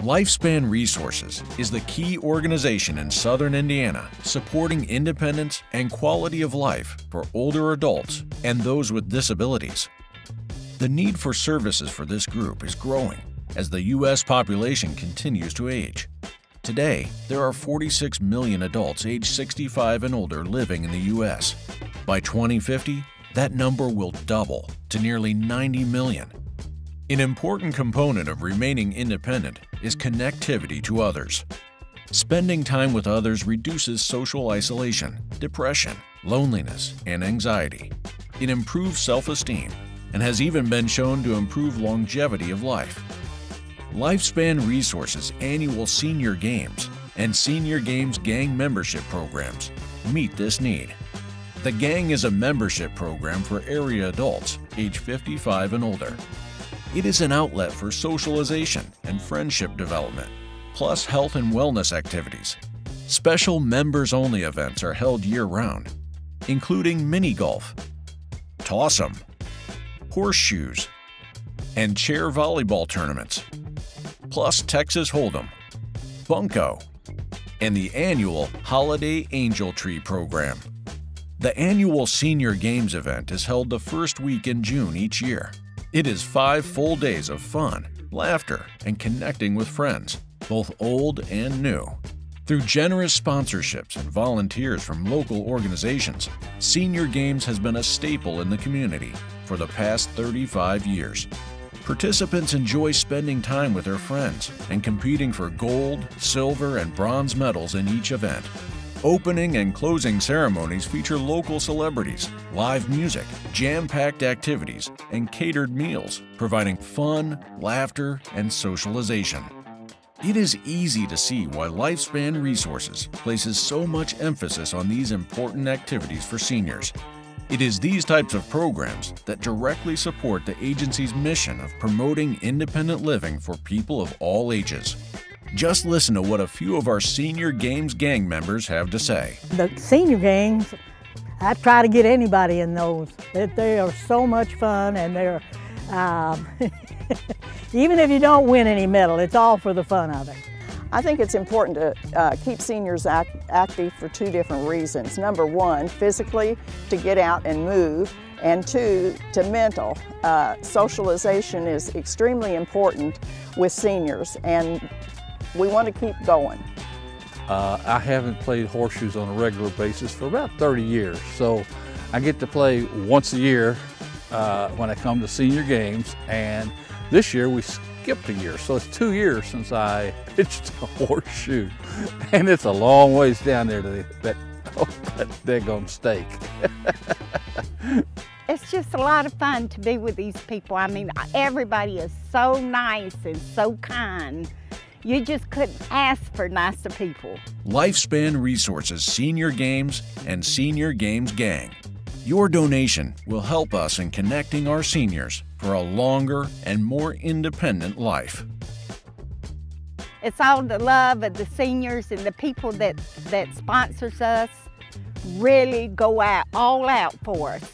Lifespan Resources is the key organization in southern Indiana supporting independence and quality of life for older adults and those with disabilities. The need for services for this group is growing as the U.S. population continues to age. Today, there are 46 million adults age 65 and older living in the U.S. By 2050, that number will double to nearly 90 million. An important component of remaining independent is connectivity to others. Spending time with others reduces social isolation, depression, loneliness, and anxiety. It improves self-esteem and has even been shown to improve longevity of life. Lifespan Resources annual Senior Games and Senior Games Gang membership programs meet this need. The Gang is a membership program for area adults age 55 and older it is an outlet for socialization and friendship development, plus health and wellness activities. Special members-only events are held year-round, including mini golf, toss-em, horseshoes, and chair volleyball tournaments, plus Texas Hold'em, Bunco, and the annual Holiday Angel Tree program. The annual Senior Games event is held the first week in June each year. It is five full days of fun, laughter, and connecting with friends, both old and new. Through generous sponsorships and volunteers from local organizations, Senior Games has been a staple in the community for the past 35 years. Participants enjoy spending time with their friends and competing for gold, silver, and bronze medals in each event. Opening and closing ceremonies feature local celebrities, live music, jam-packed activities, and catered meals, providing fun, laughter, and socialization. It is easy to see why Lifespan Resources places so much emphasis on these important activities for seniors. It is these types of programs that directly support the agency's mission of promoting independent living for people of all ages. Just listen to what a few of our Senior Games gang members have to say. The senior games, I try to get anybody in those. They are so much fun and they're, um, even if you don't win any medal, it's all for the fun of it. I think it's important to uh, keep seniors act active for two different reasons. Number one, physically, to get out and move, and two, to mental. Uh, socialization is extremely important with seniors, and we want to keep going. Uh, I haven't played horseshoes on a regular basis for about 30 years, so I get to play once a year uh, when I come to senior games, and this year we skipped a year, so it's two years since I pitched a horseshoe, and it's a long ways down there to the, that, oh, that daggone stake. it's just a lot of fun to be with these people. I mean, everybody is so nice and so kind. You just couldn't ask for nicer people. Lifespan Resources Senior Games and Senior Games Gang. Your donation will help us in connecting our seniors for a longer and more independent life. It's all the love of the seniors and the people that, that sponsors us really go out all out for us.